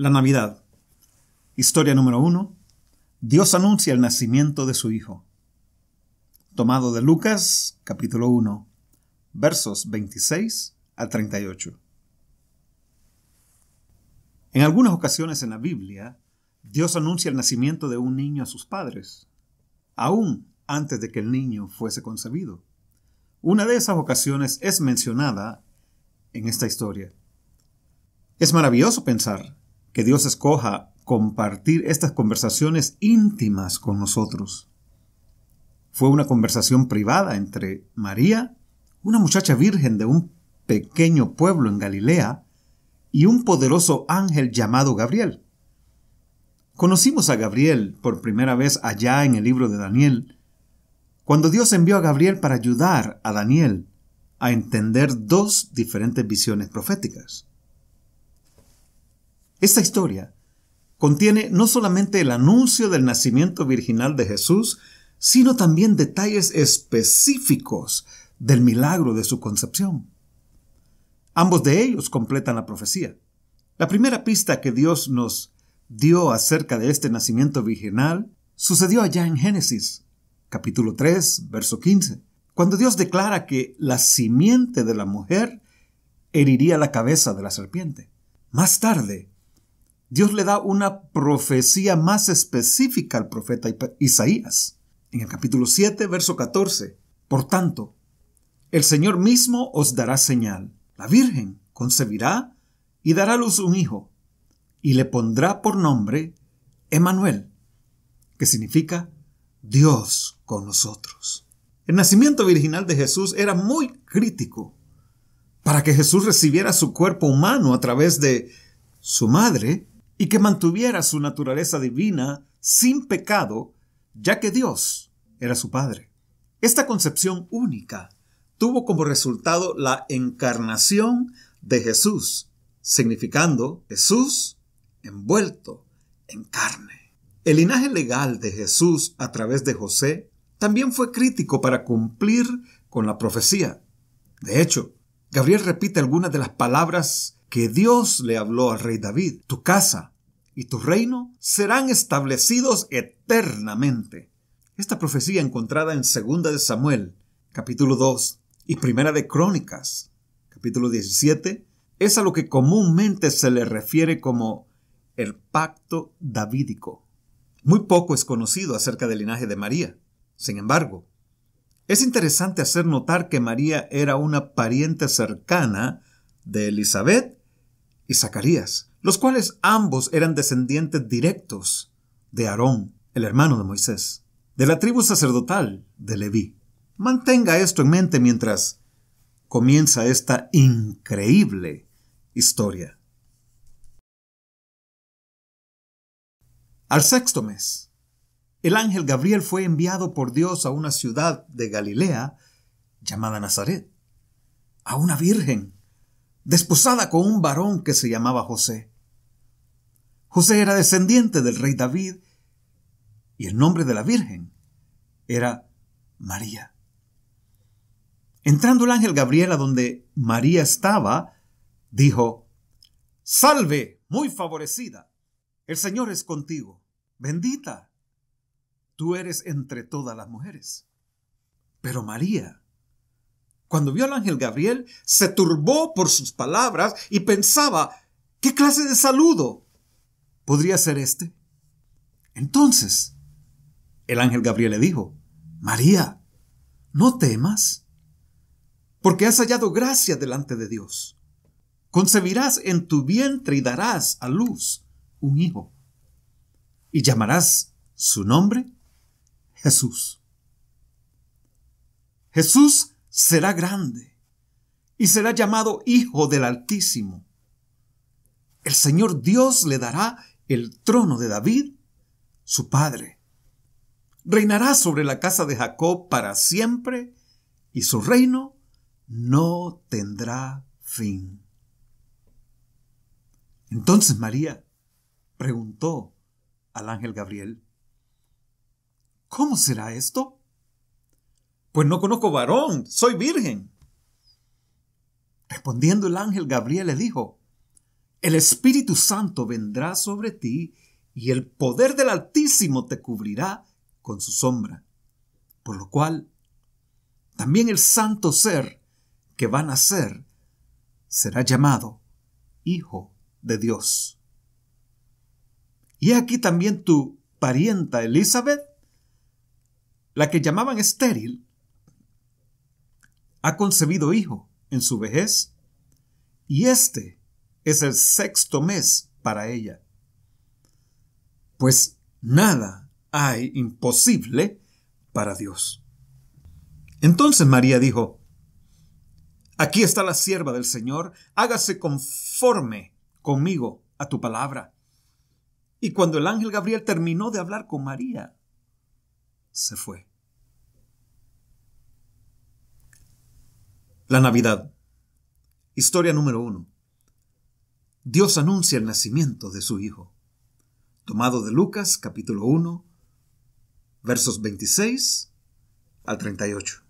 La Navidad. Historia número uno. Dios anuncia el nacimiento de su Hijo. Tomado de Lucas, capítulo 1, versos 26 al 38. En algunas ocasiones en la Biblia, Dios anuncia el nacimiento de un niño a sus padres, aún antes de que el niño fuese concebido. Una de esas ocasiones es mencionada en esta historia. Es maravilloso pensar que Dios escoja compartir estas conversaciones íntimas con nosotros. Fue una conversación privada entre María, una muchacha virgen de un pequeño pueblo en Galilea, y un poderoso ángel llamado Gabriel. Conocimos a Gabriel por primera vez allá en el libro de Daniel, cuando Dios envió a Gabriel para ayudar a Daniel a entender dos diferentes visiones proféticas. Esta historia contiene no solamente el anuncio del nacimiento virginal de Jesús, sino también detalles específicos del milagro de su concepción. Ambos de ellos completan la profecía. La primera pista que Dios nos dio acerca de este nacimiento virginal sucedió allá en Génesis, capítulo 3, verso 15, cuando Dios declara que la simiente de la mujer heriría la cabeza de la serpiente. Más tarde, Dios le da una profecía más específica al profeta Isaías. En el capítulo 7, verso 14. Por tanto, el Señor mismo os dará señal. La Virgen concebirá y dará a luz un hijo, y le pondrá por nombre Emanuel, que significa Dios con nosotros. El nacimiento virginal de Jesús era muy crítico para que Jesús recibiera su cuerpo humano a través de su madre y que mantuviera su naturaleza divina sin pecado, ya que Dios era su Padre. Esta concepción única tuvo como resultado la encarnación de Jesús, significando Jesús envuelto en carne. El linaje legal de Jesús a través de José también fue crítico para cumplir con la profecía. De hecho, Gabriel repite algunas de las palabras que Dios le habló al rey David. Tu casa y tu reino serán establecidos eternamente. Esta profecía encontrada en 2 de Samuel, capítulo 2, y Primera de Crónicas, capítulo 17, es a lo que comúnmente se le refiere como el pacto davídico. Muy poco es conocido acerca del linaje de María. Sin embargo, es interesante hacer notar que María era una pariente cercana de Elizabeth y Zacarías, los cuales ambos eran descendientes directos de Aarón, el hermano de Moisés, de la tribu sacerdotal de Leví. Mantenga esto en mente mientras comienza esta increíble historia. Al sexto mes, el ángel Gabriel fue enviado por Dios a una ciudad de Galilea llamada Nazaret, a una virgen desposada con un varón que se llamaba José. José era descendiente del rey David y el nombre de la Virgen era María. Entrando el ángel Gabriel a donde María estaba, dijo, Salve, muy favorecida, el Señor es contigo, bendita, tú eres entre todas las mujeres. Pero María cuando vio al ángel Gabriel, se turbó por sus palabras y pensaba, ¿qué clase de saludo podría ser este? Entonces, el ángel Gabriel le dijo, María, no temas, porque has hallado gracia delante de Dios. Concebirás en tu vientre y darás a luz un hijo, y llamarás su nombre Jesús. Jesús será grande y será llamado Hijo del Altísimo. El Señor Dios le dará el trono de David, su padre. Reinará sobre la casa de Jacob para siempre y su reino no tendrá fin. Entonces María preguntó al ángel Gabriel, ¿Cómo será esto? Pues no conozco varón, soy virgen. Respondiendo el ángel Gabriel le dijo, el Espíritu Santo vendrá sobre ti y el poder del Altísimo te cubrirá con su sombra. Por lo cual, también el santo ser que va a nacer será llamado Hijo de Dios. Y aquí también tu parienta Elizabeth, la que llamaban estéril, ha concebido hijo en su vejez, y este es el sexto mes para ella. Pues nada hay imposible para Dios. Entonces María dijo, Aquí está la sierva del Señor, hágase conforme conmigo a tu palabra. Y cuando el ángel Gabriel terminó de hablar con María, se fue. La Navidad. Historia número uno. Dios anuncia el nacimiento de su Hijo. Tomado de Lucas capítulo 1, versos 26 al 38.